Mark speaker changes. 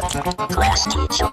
Speaker 1: Class teacher.